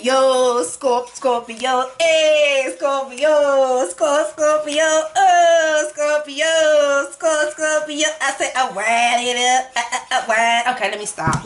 Scorpio, Scorp, Scorpio, hey, Scorpio, Scorp, Scorpio, oh, Scorpio, Scorp, Scorpio. I said, I wind it up, I, I, I wind. Okay, let me stop.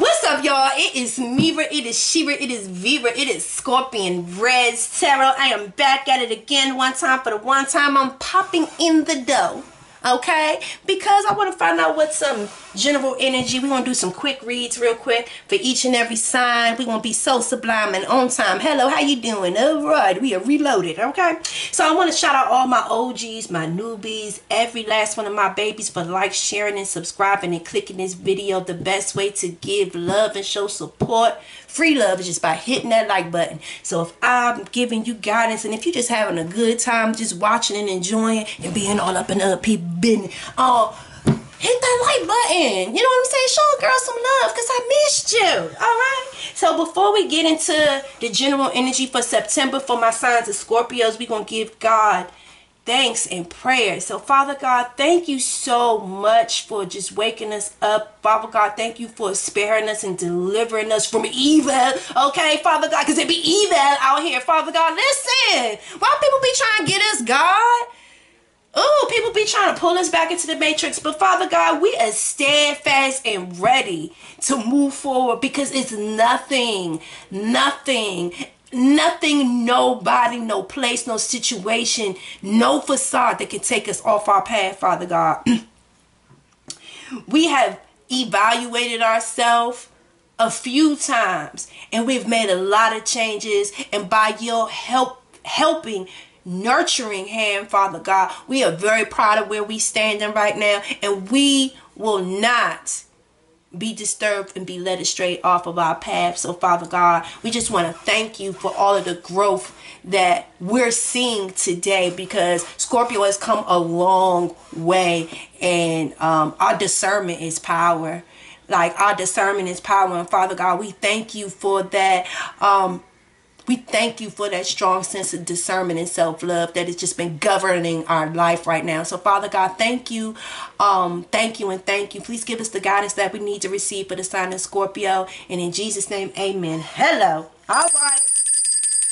What's up, y'all? It is Mira, it is Shira, it is Vera, it is Scorpion Reddz Tarot. I am back at it again one time for the one time I'm popping in the dough okay? Because I want to find out what some general energy. We're going to do some quick reads real quick for each and every sign. We're going to be so sublime and on time. Hello, how you doing? All right, we are reloaded, okay? So I want to shout out all my OGs, my newbies, every last one of my babies for like, sharing, and subscribing and clicking this video. The best way to give love and show support Free love is just by hitting that like button. So if I'm giving you guidance and if you're just having a good time just watching and enjoying and being all up and up, people been oh hit that like button. You know what I'm saying? Show a girl some love because I missed you. All right. So before we get into the general energy for September for my signs of Scorpios, we're going to give God thanks and prayers. So, Father God, thank you so much for just waking us up. Father God, thank you for sparing us and delivering us from evil. Okay, Father God, because it be evil out here. Father God, listen. Why people be trying to get us, God? Oh, people be trying to pull us back into the matrix. But Father God, we are steadfast and ready to move forward because it's nothing, nothing nothing, nobody, no place, no situation, no facade that can take us off our path, Father God. we have evaluated ourselves a few times and we've made a lot of changes and by your help helping nurturing hand father god we are very proud of where we standing right now and we will not be disturbed and be led astray off of our path. So, Father God, we just want to thank you for all of the growth that we're seeing today because Scorpio has come a long way and um, our discernment is power. Like our discernment is power. And Father God, we thank you for that. Um, we thank you for that strong sense of discernment and self-love that has just been governing our life right now. So Father God, thank you. Um, thank you and thank you. Please give us the guidance that we need to receive for the sign of Scorpio. And in Jesus' name, amen. Hello. All right.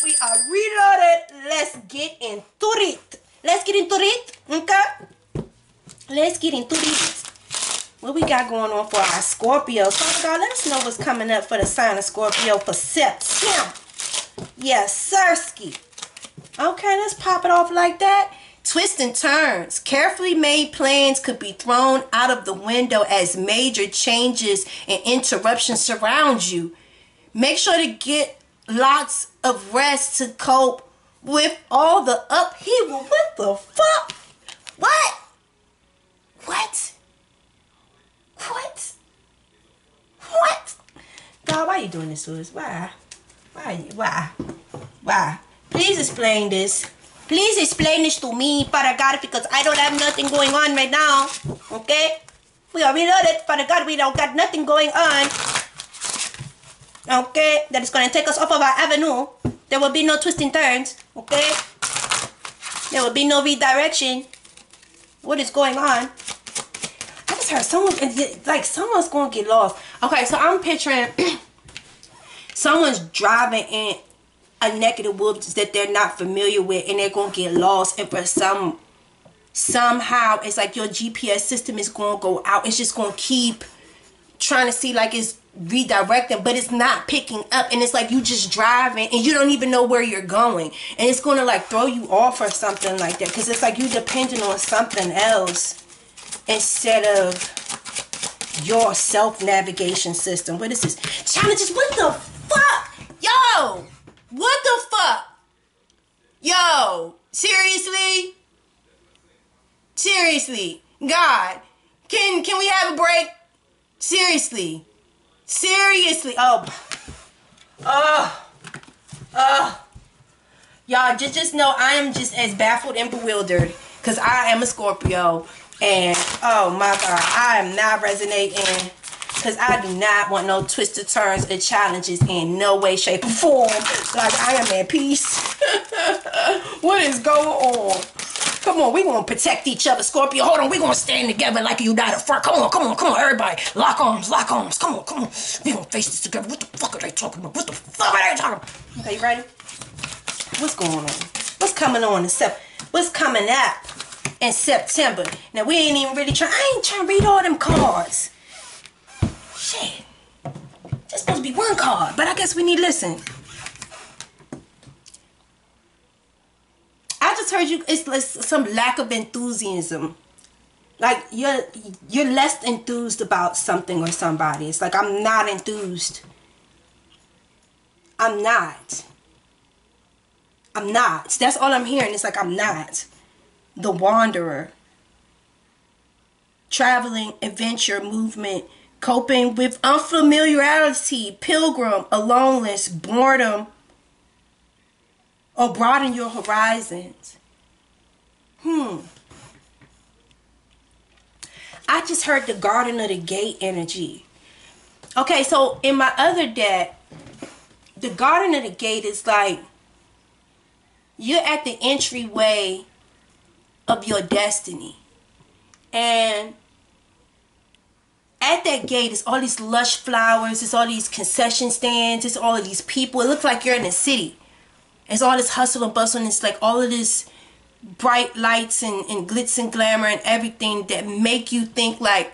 We are reloaded. Let's get into it. Let's get into it. Okay? Let's get into it. What we got going on for our Scorpios? Father God, let us know what's coming up for the sign of Scorpio for September. Yes, Sirski. Okay, let's pop it off like that. Twists and turns. Carefully made plans could be thrown out of the window as major changes and interruptions surround you. Make sure to get lots of rest to cope with all the upheaval. What the fuck? What? What? What? What? God, why are you doing this to us? Why? Why? Why? Please explain this. Please explain this to me, Father God, because I don't have nothing going on right now. Okay? We are reloaded, Father God. We don't got nothing going on. Okay? That is going to take us off of our avenue. There will be no twisting turns. Okay? There will be no redirection. What is going on? I just heard someone, like, someone's going to get lost. Okay, so I'm picturing someone's driving in a neck of the woods that they're not familiar with and they're gonna get lost and for some somehow it's like your GPS system is gonna go out. It's just gonna keep trying to see like it's redirecting but it's not picking up and it's like you just driving and you don't even know where you're going. And it's gonna like throw you off or something like that because it's like you're depending on something else instead of your self-navigation system. What is this? Challenges what the fuck? Yo, what the fuck? Yo, seriously? Seriously, God, can can we have a break? Seriously, seriously. Oh, oh, oh. Y'all just just know I am just as baffled and bewildered because I am a Scorpio and oh my God, I am not resonating because I do not want no twisted turns and challenges in no way, shape, or form. Like I am at peace. what is going on? Come on, we gonna protect each other, Scorpio. Hold on, we gonna stand together like you died a united front. Come on, come on, come on, everybody. Lock arms, lock arms. Come on, come on. We gonna face this together. What the fuck are they talking about? What the fuck are they talking about? Okay, you ready? What's going on? What's coming on in September? What's coming up in September? Now we ain't even really trying. I ain't trying to read all them cards. Shit. Just supposed to be one card, but I guess we need to listen. I just heard you. It's, it's some lack of enthusiasm. Like you're you're less enthused about something or somebody. It's like I'm not enthused. I'm not. I'm not. That's all I'm hearing. It's like I'm not. The wanderer. Traveling, adventure, movement, coping with unfamiliarity, pilgrim, aloneness, boredom, or broaden your horizons. Hmm. I just heard the Garden of the Gate energy. Okay, so in my other deck, the Garden of the Gate is like you're at the entryway of your destiny. And at that gate is all these lush flowers, it's all these concession stands, it's all of these people. It looks like you're in a city. It's all this hustle and bustle, and it's like all of this bright lights and, and glitz and glamour and everything that make you think like,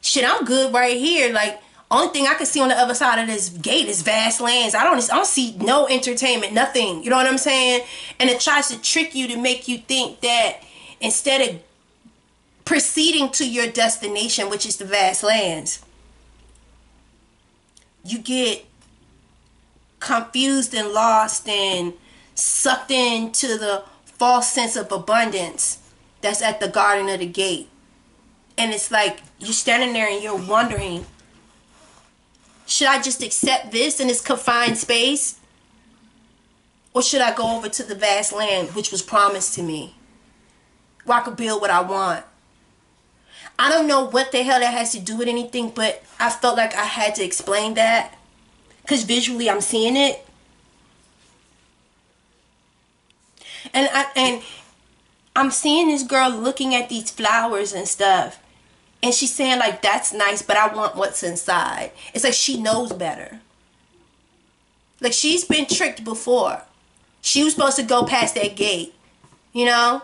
shit, I'm good right here. Like only thing I can see on the other side of this gate is vast lands. I don't, I don't see no entertainment, nothing. You know what I'm saying? And it tries to trick you to make you think that instead of proceeding to your destination, which is the vast lands, you get confused and lost and sucked into the false sense of abundance that's at the garden of the gate. And it's like you're standing there and you're wondering should I just accept this in this confined space? Or should I go over to the vast land which was promised to me? Where I could build what I want. I don't know what the hell that has to do with anything, but I felt like I had to explain that. Because visually I'm seeing it. And I and I'm seeing this girl looking at these flowers and stuff. And she's saying like that's nice but i want what's inside. It's like she knows better. Like she's been tricked before. She was supposed to go past that gate you know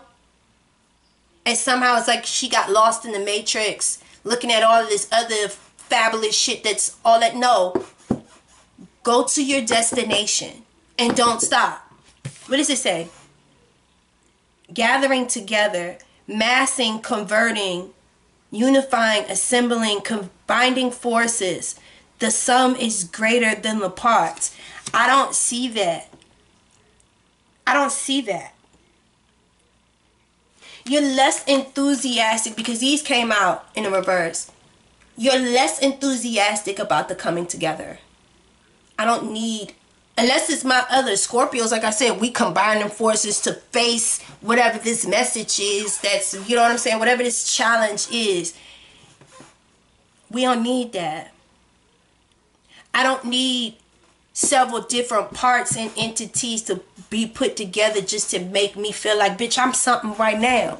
and somehow it's like she got lost in the matrix looking at all this other fabulous shit that's all that no go to your destination and don't stop what does it say gathering together massing converting unifying, assembling, combining forces. The sum is greater than the parts. I don't see that. I don't see that. You're less enthusiastic because these came out in the reverse. You're less enthusiastic about the coming together. I don't need unless it's my other Scorpios, like I said, we combining forces to face whatever this message is. That's you know what I'm saying. Whatever this challenge is, we don't need that. I don't need several different parts and entities to be put together just to make me feel like, bitch, I'm something right now.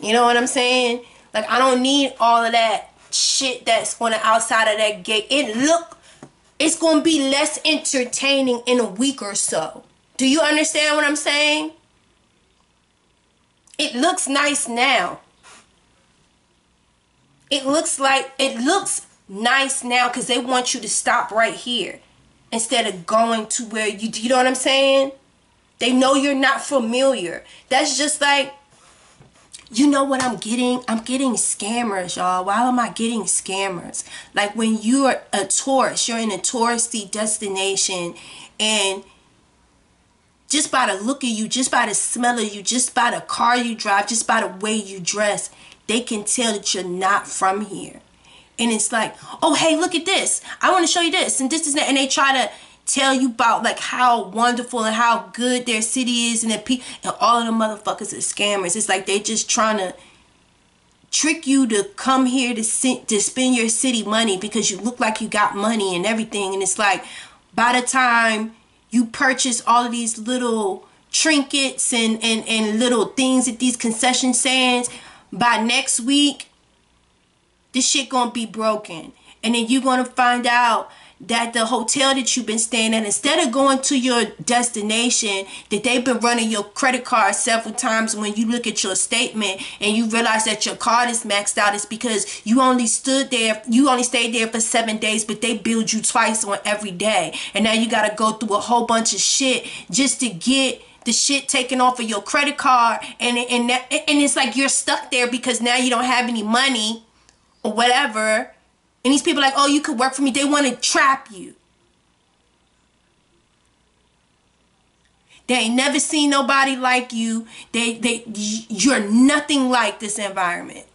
You know what I'm saying? Like I don't need all of that shit that's on the outside of that gate. It look it's going to be less entertaining in a week or so. Do you understand what I'm saying? It looks nice now. It looks like it looks nice now because they want you to stop right here instead of going to where you do you know what I'm saying? They know you're not familiar. That's just like you know what I'm getting? I'm getting scammers, y'all. Why am I getting scammers? Like when you're a tourist, you're in a touristy destination and just by the look of you, just by the smell of you, just by the car you drive, just by the way you dress, they can tell that you're not from here. And it's like, oh, hey, look at this. I want to show you this and this is that. And they try to tell you about like how wonderful and how good their city is and that people and all of the motherfuckers are scammers. It's like they're just trying to trick you to come here to sit, to spend your city money because you look like you got money and everything and it's like by the time you purchase all of these little trinkets and, and, and little things at these concession stands, by next week, this shit gonna be broken. And then you're gonna find out that the hotel that you've been staying at, instead of going to your destination, that they've been running your credit card several times when you look at your statement and you realize that your card is maxed out, it's because you only stood there, you only stayed there for seven days, but they billed you twice on every day. And now you gotta go through a whole bunch of shit just to get the shit taken off of your credit card and and and it's like you're stuck there because now you don't have any money or whatever and these people like, oh, you could work for me. They want to trap you. They ain't never seen nobody like you. They they you're nothing like this environment.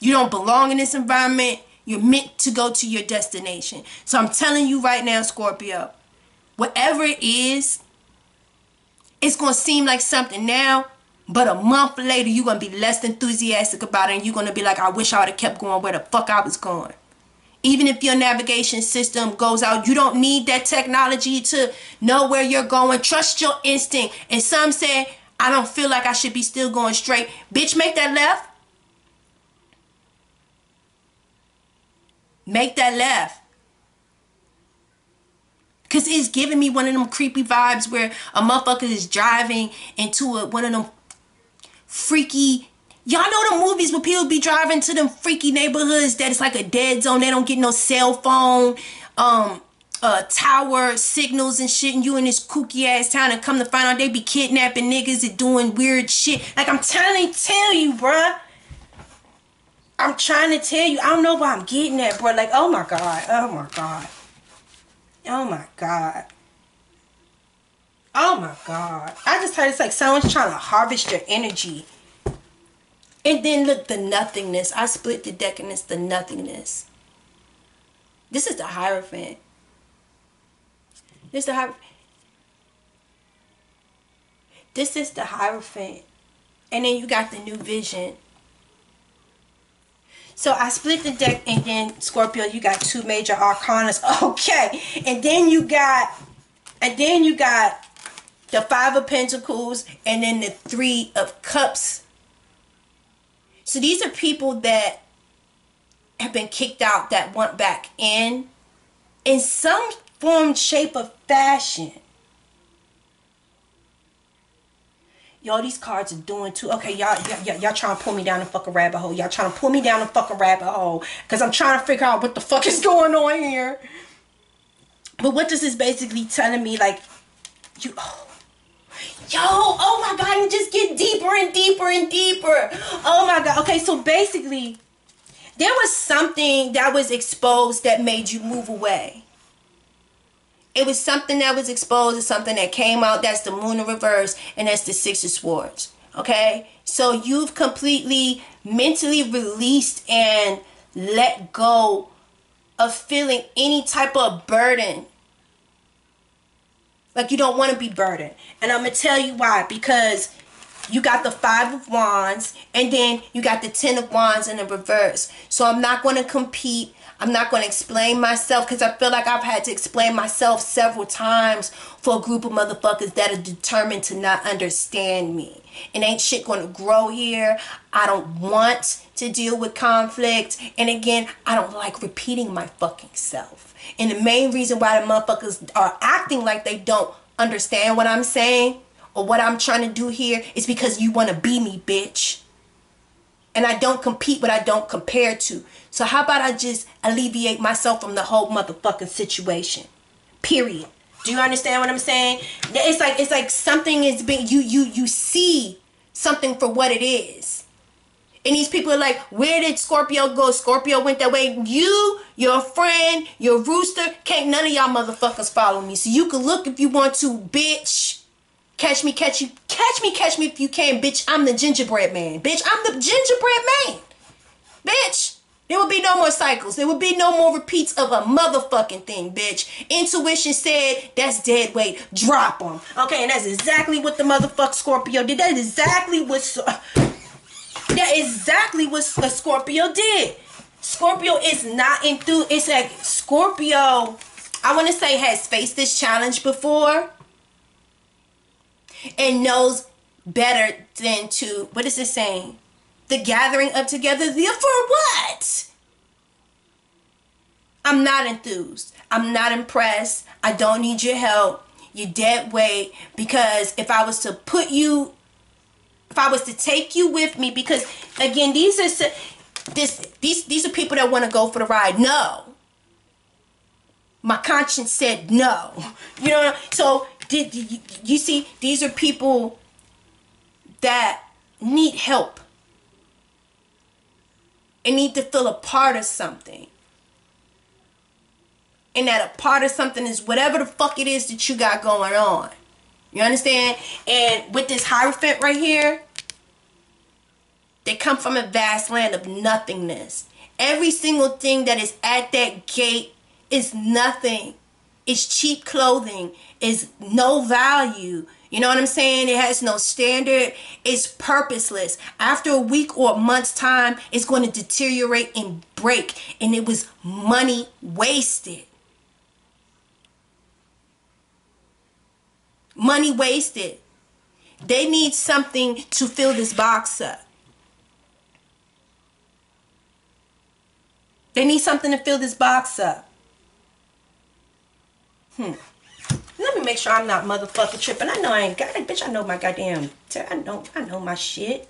You don't belong in this environment. You're meant to go to your destination. So I'm telling you right now, Scorpio, whatever it is, it's going to seem like something now, but a month later, you're going to be less enthusiastic about it. And you're going to be like, I wish I would have kept going where the fuck I was going. Even if your navigation system goes out, you don't need that technology to know where you're going. Trust your instinct. And some say, I don't feel like I should be still going straight. Bitch, make that left. Make that left. Because it's giving me one of them creepy vibes where a motherfucker is driving into a, one of them freaky Y'all know the movies where people be driving to them freaky neighborhoods that it's like a dead zone. They don't get no cell phone, um, uh, tower signals and shit. And you in this kooky ass town and come to find out they be kidnapping niggas and doing weird shit. Like I'm trying to tell you, bruh. I'm trying to tell you. I don't know why I'm getting at, bro. Like, oh my God. Oh my God. Oh my God. Oh my God. I just heard it's like someone's trying to harvest your energy and then look, the nothingness. I split the deck and it's the nothingness. This is the Hierophant. This is the Hierophant. This is the Hierophant. And then you got the new vision. So I split the deck and then Scorpio, you got two major arcanas. Okay. And then you got, and then you got the five of pentacles and then the three of cups so these are people that have been kicked out that went back in in some form, shape, or fashion. Y'all, these cards are doing too. Okay, y'all, y'all, y'all trying to pull me down the fucking rabbit hole. Y'all trying to pull me down the fucking rabbit hole. Because I'm trying to figure out what the fuck is going on here. But what this is basically telling me, like, you, oh, Yo, oh my God, and just get deeper and deeper and deeper. Oh my God. Okay, so basically, there was something that was exposed that made you move away. It was something that was exposed, something that came out. That's the moon in reverse, and that's the six of swords. Okay? So you've completely mentally released and let go of feeling any type of burden like you don't want to be burdened. And I'm going to tell you why. Because you got the five of wands and then you got the ten of wands in the reverse. So I'm not going to compete. I'm not going to explain myself because I feel like I've had to explain myself several times for a group of motherfuckers that are determined to not understand me. And ain't shit going to grow here. I don't want to deal with conflict. And again, I don't like repeating my fucking self. And the main reason why the motherfuckers are acting like they don't understand what I'm saying or what I'm trying to do here is because you want to be me, bitch. And I don't compete what I don't compare to. So how about I just alleviate myself from the whole motherfucking situation? Period. Do you understand what I'm saying? It's like it's like something is being you you you see something for what it is. And these people are like, where did Scorpio go? Scorpio went that way. You, your friend, your rooster, can't none of y'all motherfuckers follow me. So you can look if you want to, bitch. Catch me, catch you. Catch me, catch me if you can, bitch. I'm the gingerbread man. Bitch, I'm the gingerbread man. Bitch. There would be no more cycles. There would be no more repeats of a motherfucking thing, bitch. Intuition said that's dead weight. Drop them. Okay, and that's exactly what the motherfucker Scorpio did. That is exactly what that exactly what a Scorpio did. Scorpio is not enthused. It's like Scorpio, I want to say, has faced this challenge before. and knows better than to, what is it saying? The gathering up together, the therefore what? I'm not enthused. I'm not impressed. I don't need your help. You're dead weight because if I was to put you, if I was to take you with me, because again, these are this these these are people that want to go for the ride. No, my conscience said no. You know, so did you, you see? These are people that need help and need to feel a part of something and that a part of something is whatever the fuck it is that you got going on. You understand? And with this Hierophant right here, they come from a vast land of nothingness. Every single thing that is at that gate is nothing. It's cheap clothing. It's no value. You know what I'm saying? It has no standard. It's purposeless. After a week or a month's time, it's going to deteriorate and break. And it was money wasted. Money wasted. They need something to fill this box up. They need something to fill this box up. Hmm. Let me make sure I'm not motherfucking tripping. I know I ain't got it, bitch. I know my goddamn. I know. I know my shit.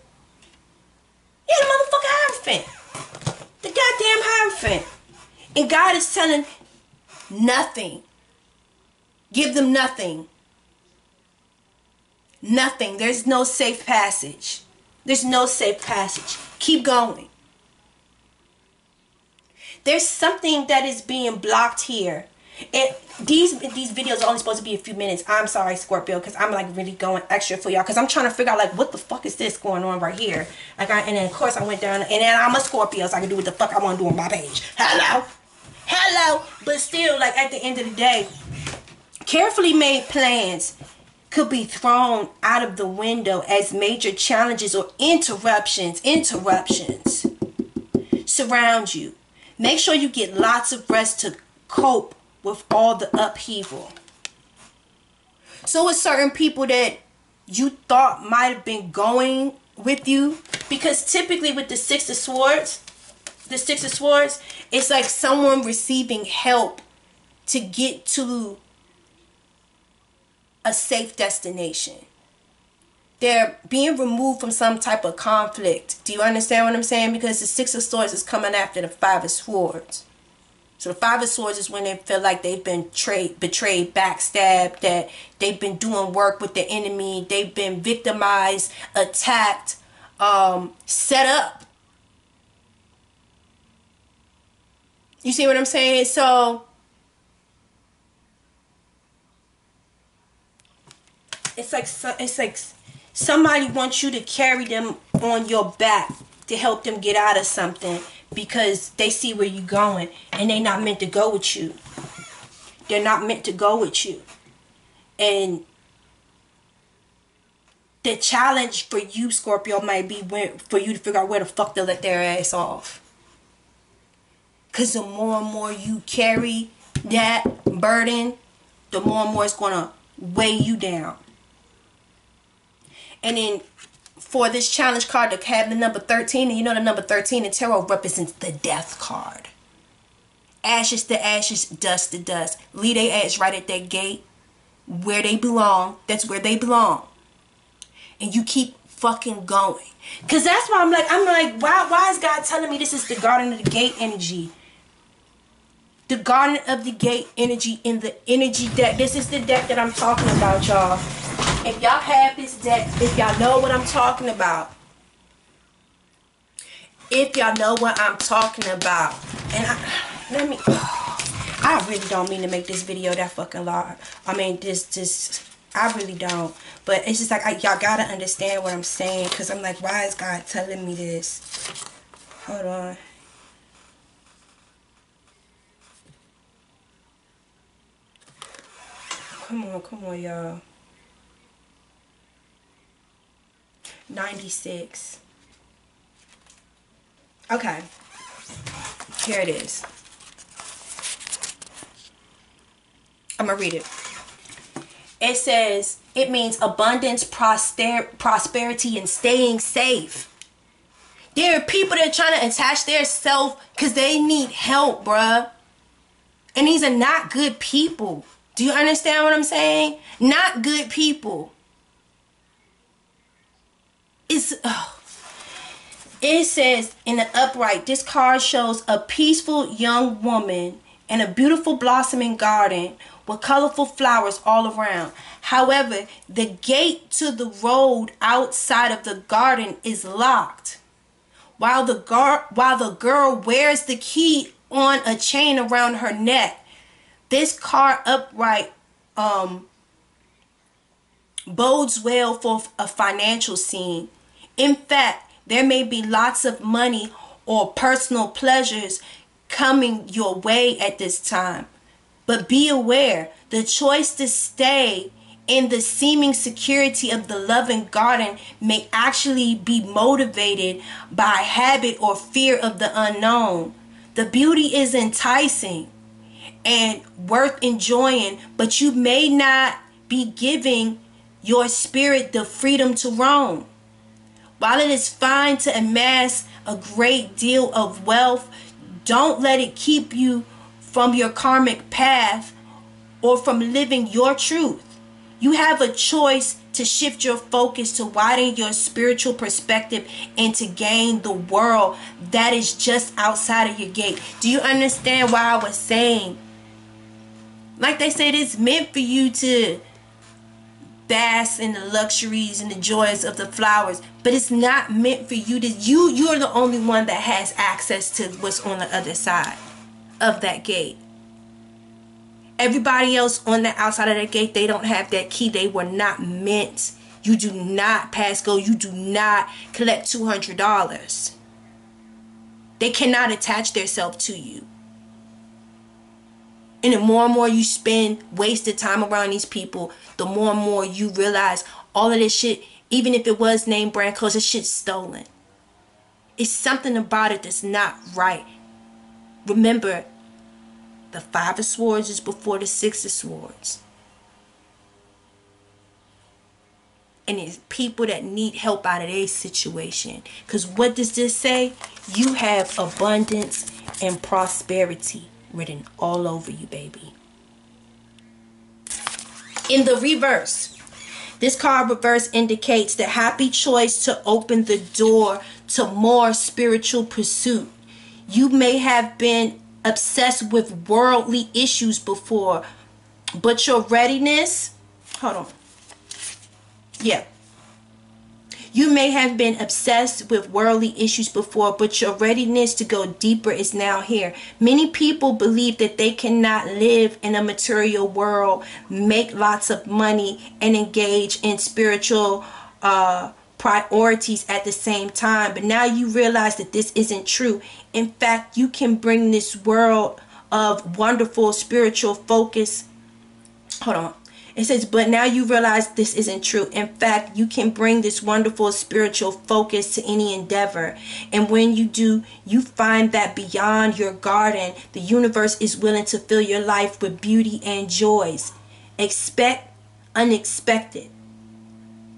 Yeah, the motherfucker Hierophant. The goddamn Hierophant. And God is telling nothing. Give them nothing. Nothing. There's no safe passage. There's no safe passage. Keep going. There's something that is being blocked here. And these these videos are only supposed to be a few minutes. I'm sorry, Scorpio, because I'm like really going extra for y'all. Because I'm trying to figure out like what the fuck is this going on right here. Like I and then of course I went down and then I'm a Scorpio, so I can do what the fuck I want to do on my page. Hello. Hello. But still, like at the end of the day, carefully made plans could be thrown out of the window as major challenges or interruptions, interruptions surround you. Make sure you get lots of rest to cope with all the upheaval. So with certain people that you thought might have been going with you, because typically with the Six of Swords, the Six of Swords, it's like someone receiving help to get to a safe destination. They're being removed from some type of conflict. Do you understand what I'm saying? Because the Six of Swords is coming after the Five of Swords. So the Five of Swords is when they feel like they've been betrayed, betrayed, backstabbed, that they've been doing work with the enemy, they've been victimized, attacked, um, set up. You see what I'm saying? So it's like it's like somebody wants you to carry them on your back to help them get out of something because they see where you're going and they're not meant to go with you. They're not meant to go with you. And the challenge for you, Scorpio, might be for you to figure out where the fuck to let their ass off. Because the more and more you carry that burden, the more and more it's going to weigh you down. And then for this challenge card to have the number 13, and you know the number 13 in tarot represents the death card. Ashes to ashes, dust to dust. Leave their ass right at that gate where they belong. That's where they belong. And you keep fucking going. Cause that's why I'm like, I'm like, why why is God telling me this is the garden of the gate energy? The garden of the gate energy in the energy deck. This is the deck that I'm talking about, y'all. If y'all have this deck, if y'all know what I'm talking about, if y'all know what I'm talking about, and I, let me, I really don't mean to make this video that fucking long. I mean, this, this, I really don't. But it's just like, y'all gotta understand what I'm saying, because I'm like, why is God telling me this? Hold on. Come on, come on, y'all. 96. Okay. Here it is. I'm going to read it. It says, It means abundance, prosper- prosperity, and staying safe. There are people that are trying to attach their self because they need help, bruh. And these are not good people. Do you understand what I'm saying? Not good people. It's. Oh. It says in the upright, this card shows a peaceful young woman in a beautiful blossoming garden with colorful flowers all around. However, the gate to the road outside of the garden is locked. While the gar- while the girl wears the key on a chain around her neck, this card upright um, bodes well for a financial scene. In fact, there may be lots of money or personal pleasures coming your way at this time. But be aware the choice to stay in the seeming security of the loving garden may actually be motivated by habit or fear of the unknown. The beauty is enticing and worth enjoying, but you may not be giving your spirit the freedom to roam. While it is fine to amass a great deal of wealth, don't let it keep you from your karmic path or from living your truth. You have a choice to shift your focus to widen your spiritual perspective and to gain the world that is just outside of your gate. Do you understand why I was saying? Like they said, it's meant for you to bask in the luxuries and the joys of the flowers. But it's not meant for you to you you're the only one that has access to what's on the other side of that gate. Everybody else on the outside of that gate they don't have that key. They were not meant. You do not pass go you do not collect $200 they cannot attach themselves to you and the more and more you spend wasted time around these people, the more and more you realize all of this shit, even if it was name brand clothes, this shit's stolen. It's something about it that's not right. Remember, the five of swords is before the six of swords. And it's people that need help out of their situation. Because what does this say? You have abundance and prosperity written all over you, baby. In the reverse, this card reverse indicates the happy choice to open the door to more spiritual pursuit. You may have been obsessed with worldly issues before, but your readiness, hold on. Yeah, you may have been obsessed with worldly issues before, but your readiness to go deeper is now here. Many people believe that they cannot live in a material world, make lots of money, and engage in spiritual uh, priorities at the same time. But now you realize that this isn't true. In fact, you can bring this world of wonderful spiritual focus. Hold on. It says, but now you realize this isn't true. In fact, you can bring this wonderful spiritual focus to any endeavor. And when you do, you find that beyond your garden, the universe is willing to fill your life with beauty and joys. Expect unexpected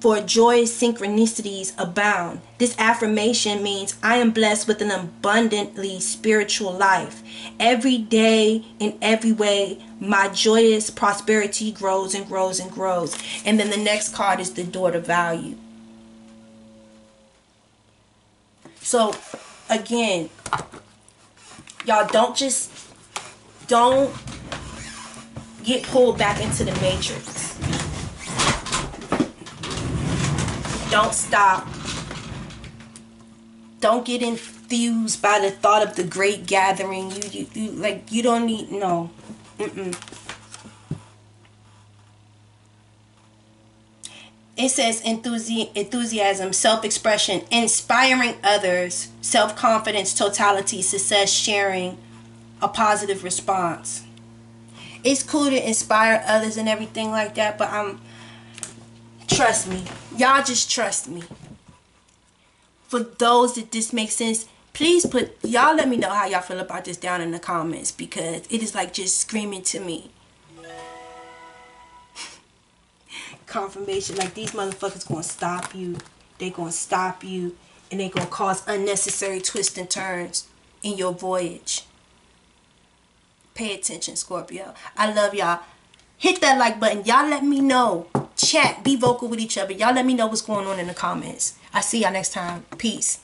for joyous synchronicities abound. This affirmation means I am blessed with an abundantly spiritual life. Every day, in every way, my joyous prosperity grows and grows and grows. And then the next card is the door to value. So, again, y'all don't just, don't get pulled back into the matrix Don't stop. Don't get infused by the thought of the great gathering. You, you, you like you don't need no. Mm-mm. It says enthusi- enthusiasm, self expression, inspiring others, self confidence, totality, success, sharing, a positive response. It's cool to inspire others and everything like that, but I'm Trust me. Y'all just trust me. For those that this makes sense, please put y'all let me know how y'all feel about this down in the comments because it is like just screaming to me. confirmation. Like these motherfuckers gonna stop you. They gonna stop you. And they gonna cause unnecessary twists and turns in your voyage. Pay attention, Scorpio. I love y'all. Hit that like button. Y'all let me know. Chat. Be vocal with each other. Y'all let me know what's going on in the comments. I see y'all next time. Peace.